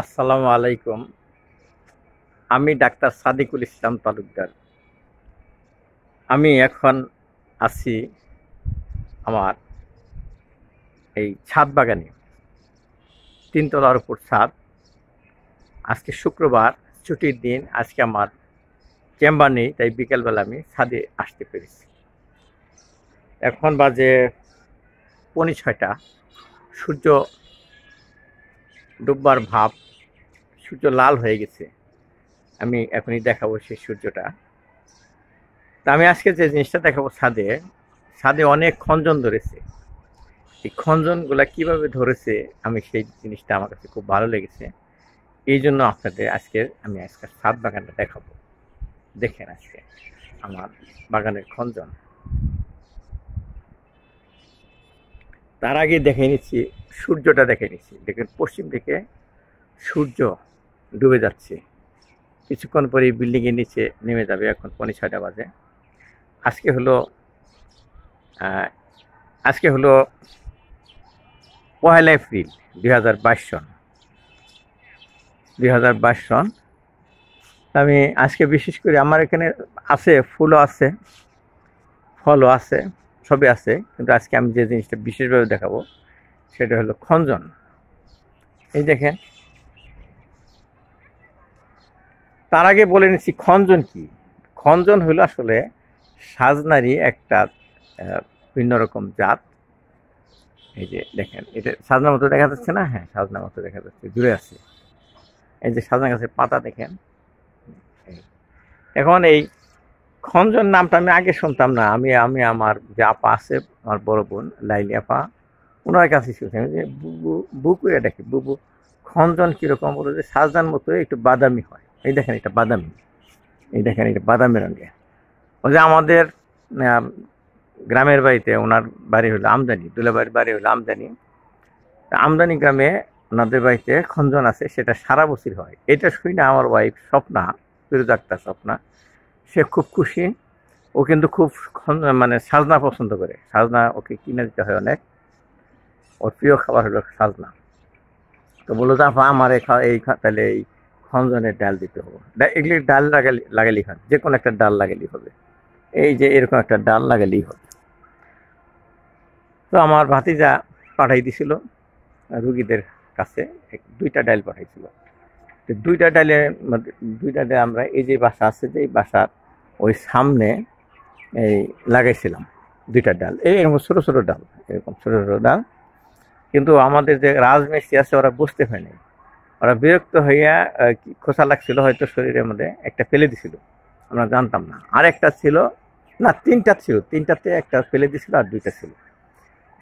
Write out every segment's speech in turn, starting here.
আসসালামু আলাইকুম। আমি ডাক্তার সাদিকুল ইসলাম তালুকদার। আমি এখন আছি আমার এই ছাদ বাগানে। তিনতলার উপর ছাদ। আজকে শুক্রবার, ছুটির দিন, আজকে আমার চেম্বার নেই, তাই বিকেলবেলা আমি ছাদে আসতে পেরেছি। এখন বাজে পৌনে ছয়টা। সূর্য ডুববার ভাব সূর্য লাল হয়ে গেছে। আমি এখনই দেখাবো সেই সূর্যটা। তা আমি আজকে যে জিনিসটা দেখাবো ছাদে ছাদে অনেক খঞ্জন ধরেছে। এই খঞ্জনগুলা কীভাবে ধরেছে, আমি সেই জিনিসটা আমার কাছে খুব ভালো লেগেছে। এই জন্য আপনাদের আজকে আমি আজকে ছাদ বাগানটা দেখাবো। দেখেন আজকে আমার বাগানের খঞ্জন তার আগে দেখে নিচ্ছি, সূর্যটা দেখে নিচ্ছি। দেখেন, পশ্চিম দিকে সূর্য ডুবে যাচ্ছে। কিছুক্ষণ পরে বিল্ডিংয়ের নিচে নেমে যাবে, এখন পৌনে ছয়টা বাজে। আজকে হলো আজকে হলো পয়লা এপ্রিল, দুই হাজার বাইশ সন। দুই হাজার বাইশ সন। আমি আজকে বিশেষ করে আমার এখানে আছে, ফুলও আছে, ফলও আছে। সবই আছে, কিন্তু আজকে আমি যে জিনিসটা বিশেষভাবে দেখাবো, সেটা হলো খঞ্জন এই দেখেন, তার আগে বলে নিচ্ছি খঞ্জন কি? খঞ্জন হলো আসলে সাজনারই একটা ভিন্ন রকম জাত। এই যে দেখেন, এটা সাজনার মতো দেখা যাচ্ছে না? হ্যাঁ সাজনার মতো দেখা যাচ্ছে, দূরে আছে। এই যে সাজনা গাছের পাতা দেখেন। এখন এই খঞ্জন নামটা আমি আগে শুনতাম না। আমি আমি আমার যে আপা আছে, আমার বড় বোন, লাইলি আপা ওনার কাছে শুনছি। যে, বুবু বুকু এটা কি বুবু? খঞ্জন কীরকম বলে যে সাজনার মতো একটু বাদামি হয়। এই দেখেন এটা বাদামি। এই দেখেন এটা বাদামি রঙের। ওই যে আমাদের গ্রামের বাড়িতে ওনার বাড়ি হলো আমদানি দুলাবাড়ির বাড়ি হলো আমদানি। আমদানি গ্রামে ওনাদের বাড়িতে খঞ্জন আছে, সেটা সারা বছর হয়। এটা শুই না আমার ওয়াইফ স্বপ্না, ফিরোজ স্বপ্না সে খুব খুশি। ও কিন্তু খুব মানে সাজনা পছন্দ করে। সাজনা ওকে কিনে দিতে হয় অনেক। ওর প্রিয় খাবার হলো সাজনা। তো বলল, যে আপা আমার এই এই তাহলে এই খঞ্জনের ডাল দিতে হবে। এগুলি ডাল লাগালি লাগালেই হয়। যে কোনো একটা ডাল লাগালেই হবে। এই যে এরকম একটা ডাল লাগালেই হবে। তো আমার ভাতিজা পাঠাই দিছিল রুগীদের কাছে। দুইটা ডাল পাঠাইছিল। তো দুইটা ডালের মধ্যে, দুইটা ডাল আমরা, এই যে বাসা আছে যে বাসার ওই সামনে এই লাগাইছিলাম দুইটা ডাল। এই এরকম ছোটো ছোটো ডাল, এরকম ছোটো ছোটো ডাল। কিন্তু আমাদের যে রাজমিস্ত্রি আছে, ওরা বুঝতে পারেনি। ওরা বিরক্ত হইয়া খোসা লাগছিল হয়তো শরীরের মধ্যে, একটা ফেলে দিছিল। আমরা জানতাম না। আর একটা ছিল, না, তিনটা ছিল। তিনটাতে একটা ফেলে দিছিল আর দুইটা ছিল।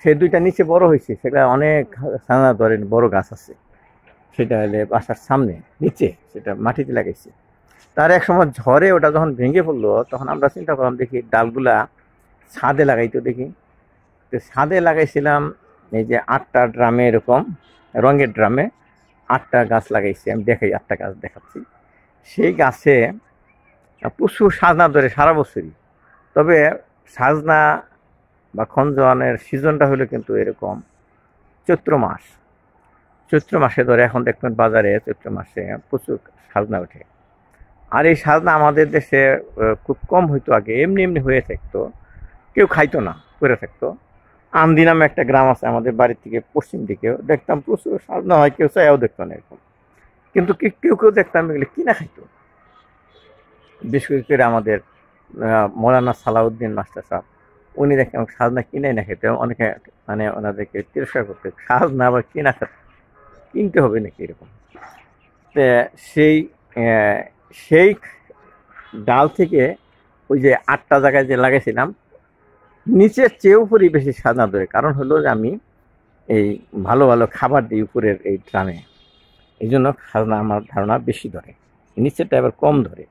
সেই দুইটা নিচে বড় হয়েছে, সেটা অনেক সানা ধরেন বড় গাছ আছে। সেটা হলে বাসার সামনে, নিচে, সেটা মাটিতে লাগাইছে। তার এক সময় ঝড়ে ওটা যখন ভেঙে পড়ল, তখন আমরা চিন্তা করলাম, দেখি ডালগুলা ছাদে লাগাইতো দেখি। তো ছাদে লাগাইছিলাম এই যে আটটা ড্রামে এরকম, রঙের ড্রামে আটটা গাছ লাগাইছি। আমি দেখাই আটটা গাছ দেখাচ্ছি। সেই গাছে প্রচুর সাজনা ধরে সারা বছরই। তবে সাজনা বা খঞ্জনের সিজনটা হলো কিন্তু এরকম চৈত্র মাস। চৈত্র মাসে ধরে এখন দেখবেন বাজারে চৈত্র মাসে প্রচুর সাজনা ওঠে। আর এই সাজনা আমাদের দেশে খুব কম হইতো আগে, এমনি এমনি হয়ে থাকতো। কেউ খাইতো না, করে থাকতো। আমদি নামে একটা গ্রাম আছে আমাদের বাড়ির থেকে পশ্চিম দিকেও। দেখতাম প্রচুর সাজনা হয় কেউ চাইও দেখতো না এরকম। কিন্তু কেউ কেউ দেখতাম এগুলো কিনা খাইতো। বিশেষ করে আমাদের মৌলানা সালাউদ্দিন মাস্টার সাহেব, উনি দেখেন সাজনা কিনে না খেতে অনেকে মানে ওনাদেরকে তিরস্কার করতে সাজনা আবার কিনা খেতে কিনতে হবে নাকি এরকম? সেই সেই ডাল থেকে ওই যে আটটা জায়গায় যে লাগাইছিলাম, নিচের চেয়ে উপরেই বেশি সাজনা ধরে কারণ হলো যে আমি এই ভালো ভালো খাবার দিই উপরের এই ড্রামে। এই জন্য খাজনা আমার ধারণা বেশি ধরে। নিচেরটা এবার কম ধরে।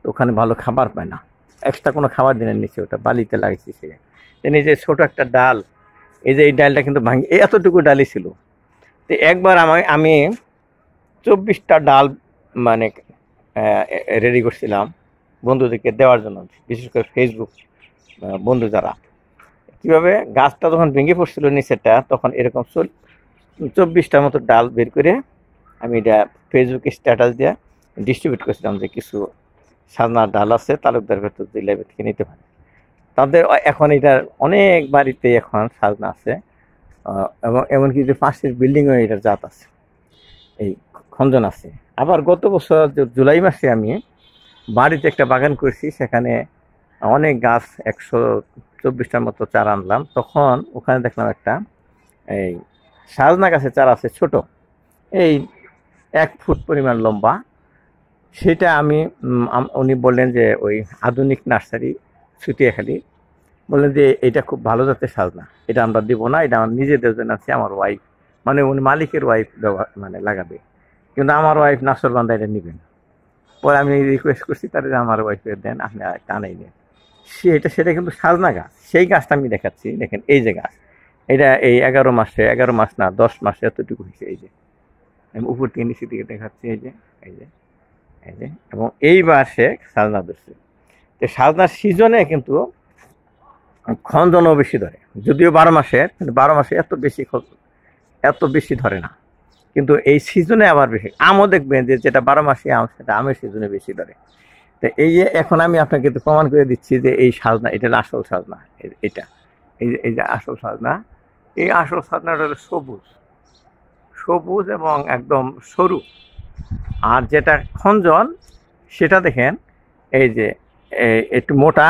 তো ওখানে ভালো খাবার পায় না। এক্সট্রা কোনো খাবার দিনের নিচে ওটা বালিতে লাগিয়েছি সে। এই যে ছোট একটা ডাল, এই যে এই ডালটা কিন্তু ভাঙি এতটুকু ডালই ছিল। তো একবার আমি আমি চব্বিশটা ডাল মানে রেডি করছিলাম বন্ধুদেরকে দেওয়ার জন্য, বিশেষ করে ফেসবুক বন্ধু যারা। কীভাবে? গাছটা যখন ভেঙে পড়ছিল নিচেরটা, তখন এরকম চব্বিশটার মতো ডাল বের করে আমি এটা ফেসবুকে স্ট্যাটাস দিয়ে ডিস্ট্রিবিউট করছিলাম যে কিছু সাজনার ডাল আছে, তালুকদার ভেতর দিলে থেকে নিতে পারে তাদের এখন এটার অনেক বাড়িতে এখন সাজনা আছে এবং এমনকি যে পাশের বিল্ডিংও এটার জাত আছে। এই খঞ্জন আছে। আবার গত বছর জুলাই মাসে আমি বাড়িতে একটা বাগান করেছি, সেখানে অনেক গাছ একশো চব্বিশটার মতো চারা আনলাম। তখন ওখানে দেখলাম একটা এই সাজনা গাছের চারা আছে ছোট। এই এক ফুট পরিমাণ লম্বা। সেটা আমি উনি বললেন যে ওই আধুনিক নার্সারি ছুটিয়াখালি বললেন যে এটা খুব ভালো জাতের সাজনা এটা আমরা দিব না, এটা আমার নিজেদের জন্য আছে, আমার ওয়াইফ মানে উনি মালিকের ওয়াইফ ব্যবহার মানে লাগাবে। কিন্তু আমার ওয়াইফ নাসর বান্ধা এটা নেবেন। পরে আমি রিকোয়েস্ট করছি যে আমার ওয়াইফের দেন, আপনি একটা আনাই নেন সে এটা, সেটা কিন্তু সাজনা গাছ। সেই গাছটা আমি দেখাচ্ছি, দেখেন এই যে গাছ। এটা এই এগারো মাসে, এগারো মাস না, দশ মাসে এতটুকু হয়েছে, এই যে। আমি উপর থেকে নিচের দিকে দেখাচ্ছি, এই যে এই যে এই যে। এবং এই মাসে সাজনা ধরছে। তো সাজনার সিজনে কিন্তু খন্দনও বেশি ধরে। যদিও বারো মাসের, কিন্তু বারো মাসে এত বেশি এত বেশি ধরে না। কিন্তু এই সিজনে আবার বেশি। আমও দেখবেন যে যেটা বারো মাসে আম, সেটা আমের সিজনে বেশি ধরে। তো এই যে এখন আমি আপনাকে একটু প্রমাণ করে দিচ্ছি যে এই সাজনা, এটা আসল সাজনা এটা। এই যে এই যে আসল সাজনা, এই আসল সাজনাটা হলো সবুজ। সবুজ এবং একদম সরু। আর যেটা খঞ্জন, সেটা দেখেন, এই যে একটু মোটা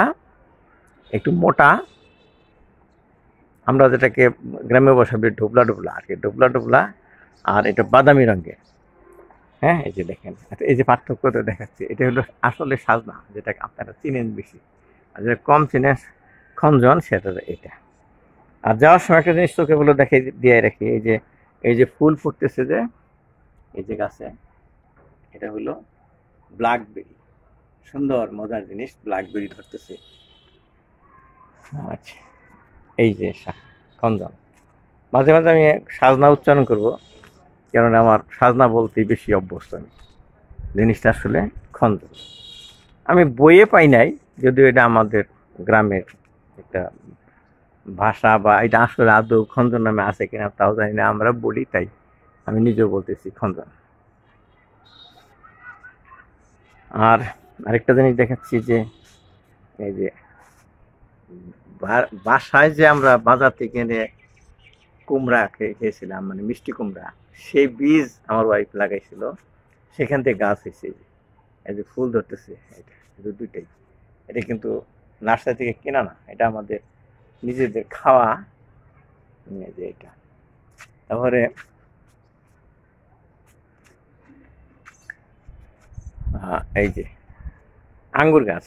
একটু মোটা। আমরা যেটাকে গ্রামে বসাবি ডুবলা ডুবলা, আর কি ডুবলা ডুবলা আর এটা বাদামি রঙের। হ্যাঁ এই যে দেখেন আচ্ছা, এই যে পার্থক্যটা দেখাচ্ছি এটা হলো আসলে সাজনা যেটা আপনারা চিনেন বেশি। আর যেটা কম চিনেন খঞ্জন সেটা এটা। আর যাওয়ার সময় একটা জিনিস তোকে বলে দেখে দিয়ে রাখি এই যে এই যে ফুল ফুটতেছে যে এই যে গাছে এটা হলো ব্ল্যাকবেরি। সুন্দর মজার জিনিস ব্ল্যাকবেরি ধরতেছে। আচ্ছা এই যে খঞ্জন। মাঝে মাঝে আমি সাজনা উচ্চারণ করব। কারণ আমার সাজনা বলতেই বেশি অভ্যস্ত আমি। জিনিসটা আসলে খন্দ আমি বইয়ে পাই নাই, যদিও এটা আমাদের গ্রামের একটা ভাষা বা এটা আসলে আদৌ খন্দ নামে আছে কিনা তাও জানি না, আমরা বলি তাই। আমি নিজেও বলতেছি খঞ্জন আর আরেকটা জিনিস দেখাচ্ছি যে, এই যে বাসায় যে আমরা বাজার থেকে এনে কুমড়া খেয়ে খেয়েছিলাম মানে মিষ্টি কুমড়া সেই বীজ আমার ওয়াইফ লাগাইছিল, সেখান থেকে গাছ হয়েছে এই যে। ফুল ধরতেছে, এটা দুইটাই। এটা কিন্তু নার্সারি থেকে কেনা না, এটা আমাদের নিজেদের খাওয়া। যে এটা। তারপরে এই যে আঙ্গুর গাছ।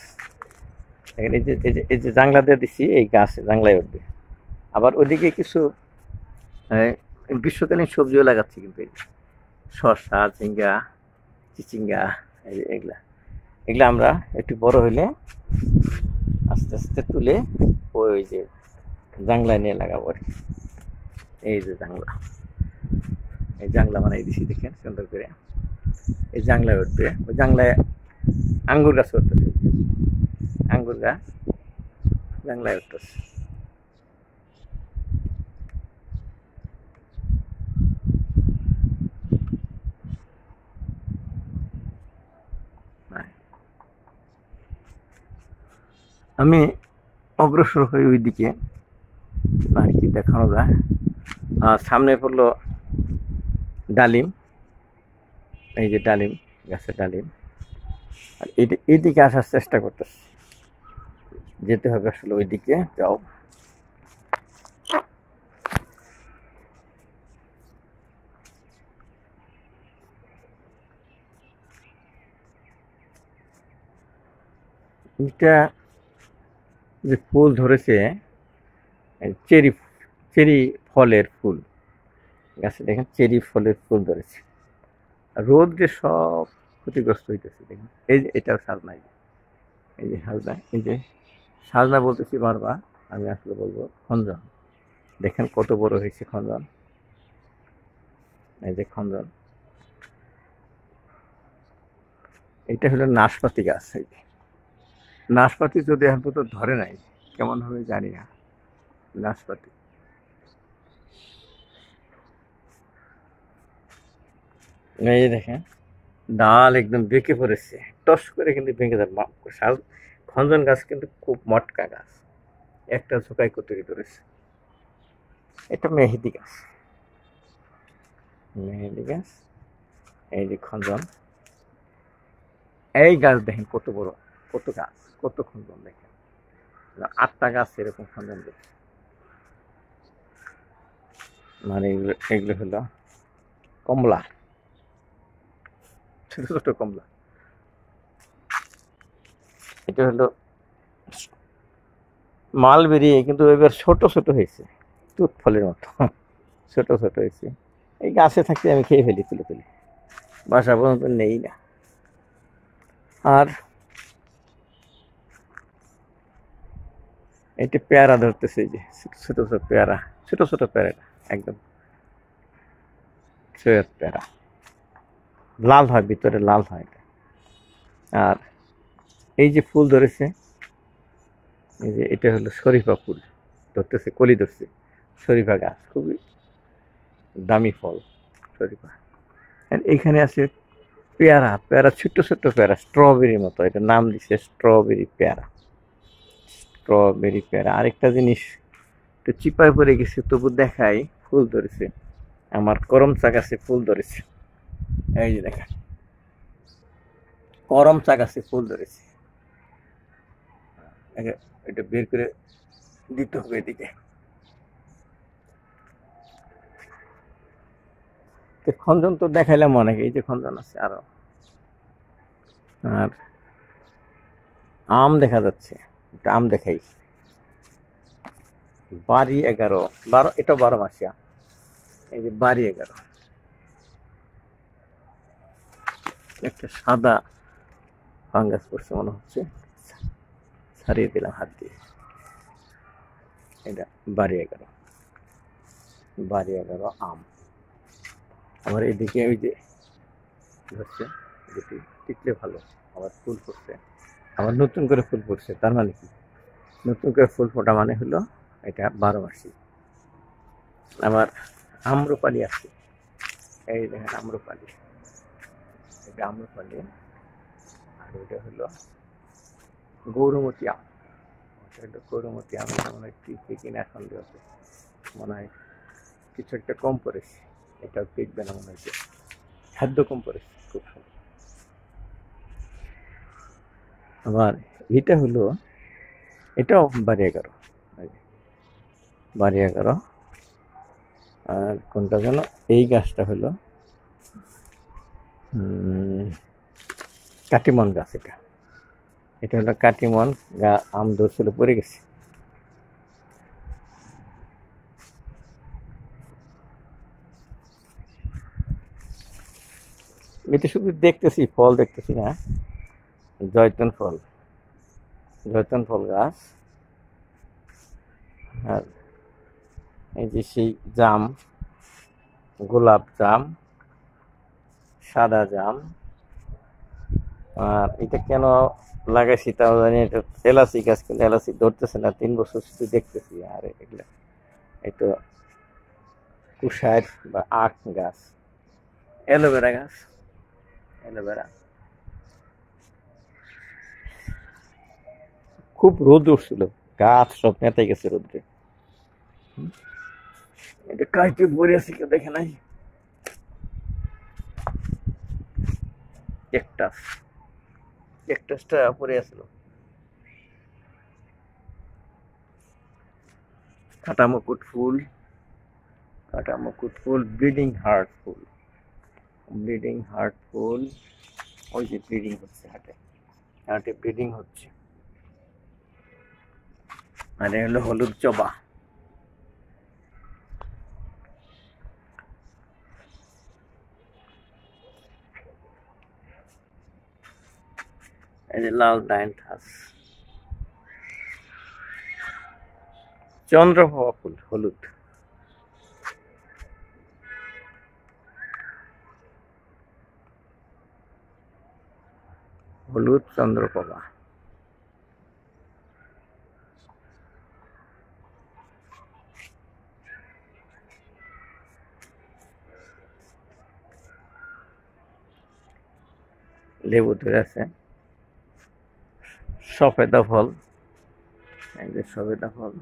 এই যে এই যে জাংলা দিয়ে দিছি, এই গাছ জাংলায় উঠবে। আবার ওদিকে কিছু গ্রীষ্মকালীন সবজিও লাগাচ্ছি কিন্তু শসা, ঝিঙ্গা, চিচিঙ্গা এগুলা। এগুলা আমরা একটু বড় হইলে আস্তে আস্তে তুলে ওই যে জাংলায় নিয়ে লাগাবো আর। এই যে জাংলা। এই জাংলা বানাই দিছি দেখেন, সুন্দর করে। এই জাংলায় উঠবে। ওই জাংলায় আঙ্গুর গাছ উঠতেছে। আঙ্গুর গাছ জাংলায় উঠতেছে নাই। আমি অগ্রসর হই ওই দিকে আর কি দেখানো যায়। আর সামনে পড়ল ডালিম। এই যে ডালিম, গাছের ডালিম। আর এইদিকে আসার চেষ্টা করতেছি। যেতে হবে আসলে ওইদিকে, যাও। এটা যে ফুল ধরেছে চেরি চেরি ফলের ফুল। গাছে দেখেন চেরি ফলের ফুল ধরেছে। রোদ যে সব ক্ষতিগ্রস্ত হইতেছে, দেখেন। এই যে এটাও সাজনা এই যে। এই যে সাজনা, এই যে সাজনা বলতেছি বারবার, আমি আসলে বলব খঞ্জন। দেখেন কত বড় হয়েছে খঞ্জন। এই যে খঞ্জন। এটা হলো নাশপাতি গাছ, এই যে। নাশপাতি যদি এখন পর্যন্ত ধরে নাই, কেমন হবে জানি না। নাশপাতি। এই দেখেন, ডাল একদম বেঁকে পড়েছে। টস করে কিন্তু ভেঙে মা- শাল, খঞ্জন গাছ কিন্তু খুব মটকা গাছ। একটা ঝোঁকাই করতে ধরেছে। এটা মেহেদি গাছ। মেহেদি গাছ। এই যে খঞ্জন। এই গাছ দেখেন কত বড়। কত গাছ? কত খঞ্জন দেখেন। আটটা গাছ এরকম খঞ্জন দেখেন মানে এগুলো এগুলো হলো কমলা। ছোট ছোট কমলা। এটা হলো মাল বেরিয়ে কিন্তু এবার ছোট ছোট হয়েছে। তুত ফলের মতো। ছোট ছোট হয়েছে। এই গাছে থাকতে আমি খেয়ে ফেলি, তুলে তুলে বাসা পর্যন্ত নেই না। আর এটা পেয়ারা ধরতেছে যে, ছোট ছোট পেয়ারা, ছোট ছোট পেয়ারা একদম। সৈয়দ পেয়ারা। লাল হয়, ভিতরে লাল হয় এটা। আর এই যে ফুল ধরেছে, এই যে এটা হলো শরীফা ফুল, ধরতেছে, কলি ধরছে। শরীফা গাছ, খুবই দামি ফল, শরীফা। এইখানে আছে পেয়ারা পেয়ারা, ছোট্ট ছোট্ট পেয়ারা স্ট্রবেরির মতো এটা নাম দিছে স্ট্রবেরি পেয়ারা। স্ট্রবেরি পেয়ারা আরেকটা জিনিস একটু চিপায় পড়ে গেছে, তবু দেখাই, ফুল ধরেছে। আমার করম চা গাছে ফুল ধরেছে। এই যে দেখা। করম চা গাছে ফুল ধরেছে। এটা বের করে দিতে হবে এদিকে। খঞ্জন তো দেখাইলাম অনেক, এই যে খঞ্জন আছে আরও। আর আম দেখা যাচ্ছে। একটা আম দেখাই। বাড়ি এগারো। বারো, এটা বারো মাসিয়া এই যে বাড়ি এগারো। একটা সাদা ফাঙ্গাস পড়ছে মনে হচ্ছে। ছাড়িয়ে দিলাম হাত দিয়ে। এটা বাড়ি এগারো। বাড়ি এগারো আম। আবার এদিকে ওই যে ধরছে, যেটি টিকলে ভালো, আবার ফুল ফুটছে। আবার নতুন করে ফুল ফুটছে, তার মানে কি? নতুন করে ফুল ফোটা মানে হলো এটা বারো মাসি। আবার আম্রপালি আছে। এই দেখেন আম্রপালি। এটা আম্রপালি। আর এটা হলো গৌরমতী আম। হলো গৌরমতী আম মনে হয় টিকে কিনা সন্দেহ আছে মনে হয় কিছু একটা কম পড়েছে। এটাও টিকবে না মনে হচ্ছে খাদ্য কম পড়েছে, খুব সুন্দর। আবার এটা হলো, এটাও বাড়ি এগারো। বাড়ি এগারো। আর কোনটা যেন, এই গাছটা হলো কাটিমন গাছ এটা। এটা হলো কাটিমন গা, আম ধরছিল পড়ে গেছে। এটা শুধু দেখতেছি, ফল দেখতেছি না। জয়তন ফল। জয়তন ফল গাছ। আর এই যে সেই জাম, গোলাপ জাম, সাদা জাম। আর এটা কেন লাগাইছি তাও জানি এটা এলাচি গাছ কিন্তু এলাচি ধরতেছে না, তিন বছর শুধু দেখতেছি। আর এগুলো তো কুষার বা আখ গাছ। অ্যালোভেরা গাছ। অ্যালোভেরা। খুব রোদ উঠছিল গাছ সব নেতাই গেছে রোদ্রে এটা কাইতে পড়ে আছে কেউ দেখে নাই? ক্যাকটাস। ক্যাকটাসটা পড়ে আছিল কাটা মুকুট ফুল। কাটা মুকুট ফুল ব্লিডিং হার্ট ফুল। ব্লিডিং হার্ট ফুল ওই যে ব্লিডিং হচ্ছে হাটে। হাটে ব্লিডিং হচ্ছে। আর এ হলো হলুদ জবা। এই যে লাল ডায়ন্থাস চন্দ্রপ্রভা ফুল হলুদ। হলুদ চন্দ্রপ্রভা লেবু ধরে আছে। সফেদা ফল। সফেদা ফল।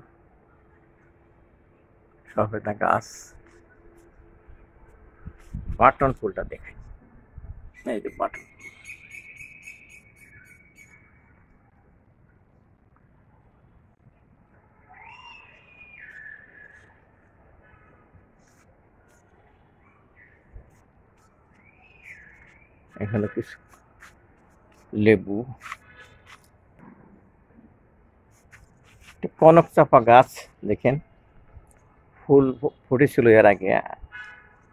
সফেদা গাছ। বাটন ফুলটা দেখাই এই যে বাটন। এখানে কিছু লেবু কনক চাপা গাছ দেখেন। ফুল ফুটেছিল এর আগে,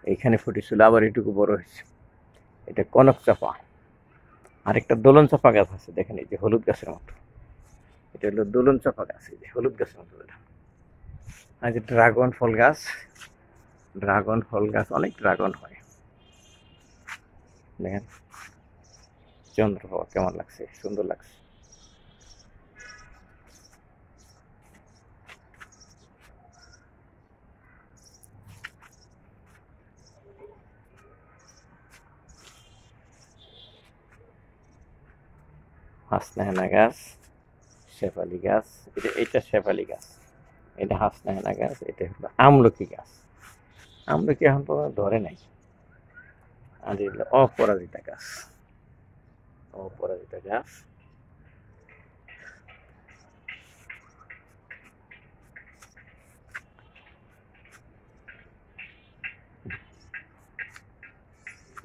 এখানে ফুটেছিল, আবার এটুকু বড় হয়েছে। এটা কনক চাপা। আরেকটা দোলন চাপা গাছ আছে, দেখেন এই যে হলুদ গাছের মতো। এটা হলো দোলন চাপা গাছ, এই যে হলুদ গাছের মতো এটা। আর যে ড্রাগন ফল গাছ, ড্রাগন ফল গাছ, অনেক ড্রাগন হয়। দেখেন চন্দ্রপ্রভা কেমন লাগছে সুন্দর লাগছে হাসনাহেনা গাছ শেফালি গাছ এটা এটা শেফালি গাছ এটা হাসনাহেনা গাছ এটা হলো আমলকি গাছ আমলকি এখন পর্যন্ত ধরে নাই আর এগুলো অপরাজিতা গাছ অপরাজিতা গাছ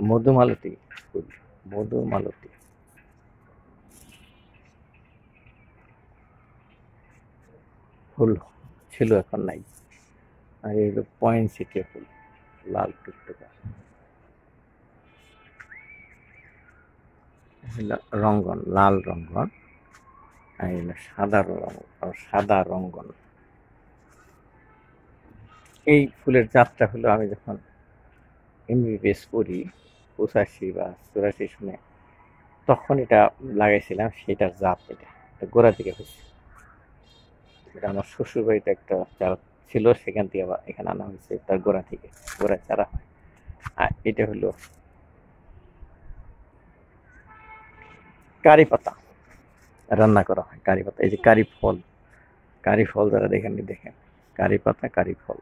মধুমালতী ফুল ফুল ছিল এখন নাই আর এই হলো পয়েন্ট সিটিয়া ফুল লাল টুকটুকা রঙ্গন, লাল রঙ্গন, আর এই হলো সাদা রং সাদা রঙ্গন। এই ফুলের জাতটা হলো আমি যখন এমবিবিএস করি, পঁচাশি বা চুরাশি শুনে তখন এটা লাগাইছিলাম সেটার জাত এটা গোড়া থেকে হয়েছে এটা আমার শ্বশুর বাড়িতে একটা চারা ছিল, সেখান থেকে আবার এখানে আনা হয়েছে তার গোড়া থেকে গোড়া চারা হয়। আর এটা হলো কারি রান্না করা হয় কারি পাতা। এই যে কারি ফল কারি ফল যারা দেখেন দেখেন। কারি পাতা, কারি ফল।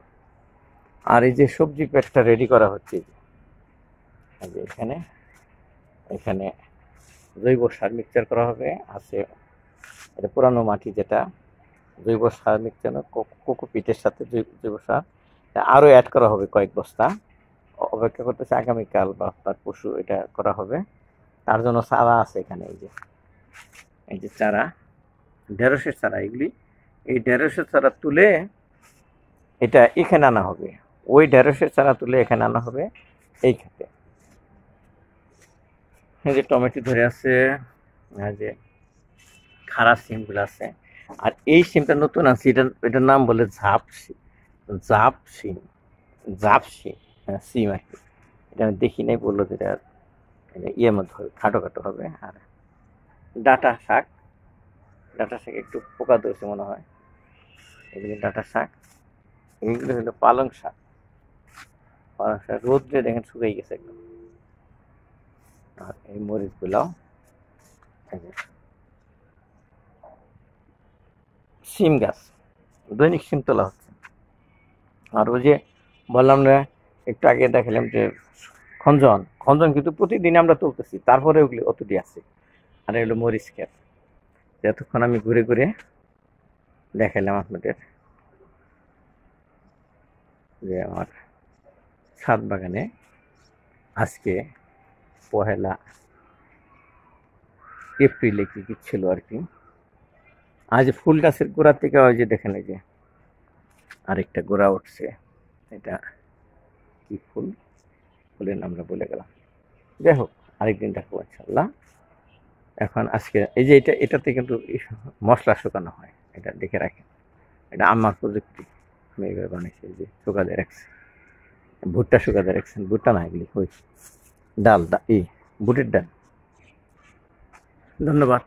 আর এই যে সবজি পেটটা রেডি করা হচ্ছে যে। এখানে এখানে জৈব সার মিক্সচার করা হবে। আছে এটা পুরানো মাটি যেটা, জৈব সার মিক্সচার কোকোপিটের সাথে জৈব সার। আরও অ্যাড করা হবে কয়েক বস্তা। অপেক্ষা করতেছে আগামীকাল বা তার পশু এটা করা হবে। তার জন্য চারা আছে এখানে, এই যে। এই যে চারা, ঢেঁড়সের চারা এগুলি। এই ঢেঁড়সের চারা তুলে এটা এখানে আনা হবে। ওই ঢেঁড়সের চারা তুলে এখানে আনা হবে এই খেতে এই যে টমেটো ধরে আছে আর যে খারাপ সিমগুলো আছে। আর এই সিমটা নতুন আছে এটা এটার নাম বলে ঝাপ সিম জাপ সিম জাপ সিম হ্যাঁ সিম আর কি। এটা আমি দেখি নাই, বলল যে ইয়ের মধ্যে হবে, খাটো খাটো হবে, আর ডাটা শাক ডাটা শাক একটু পোকা ধরছে মনে হয়। এগুলি ডাটা শাক এইগুলো হলো পালং শাক। পালং শাক রোদ্রে দেখেন শুকিয়ে গেছে একদম। আর এই মরিচগুলাও সিম গাছ, দৈনিক সিম তোলা হচ্ছে। আর ওই যে বললাম না, একটু আগে দেখালাম যে খঞ্জন খঞ্জন কিন্তু প্রতিদিন আমরা তুলতেছি। তারপরে ওগুলি অতটি আছে। আর এগুলো মরিচ ক্ষেত। যতক্ষণ আমি ঘুরে ঘুরে দেখালাম আপনাদের যে আমার ছাদ বাগানে আজকে পহেলা এপ্রিলে কি কি ছিল আর কি। আজ ফুল গাছের গোড়া থেকে ওই যে দেখেন এই যে আরেকটা গোড়া উঠছে। এটা কি ফুল? ফুলের নামটা বলে গেলাম। যাই হোক, আরেকদিন দেখব ইনশাল্লাহ এখন আজকে এই যে এটা, এটাতে কিন্তু মশলা শুকানো হয়, এটা দেখে রাখেন। এটা আমার প্রযুক্তি, আমি এইভাবে বানিয়েছি যে শুকাতে রাখছি। ভুট্টা শুকাতে রাখছেন, ভুট্টা না, এগুলি ওই ডাল এই বুটের ডাল। ধন্যবাদ।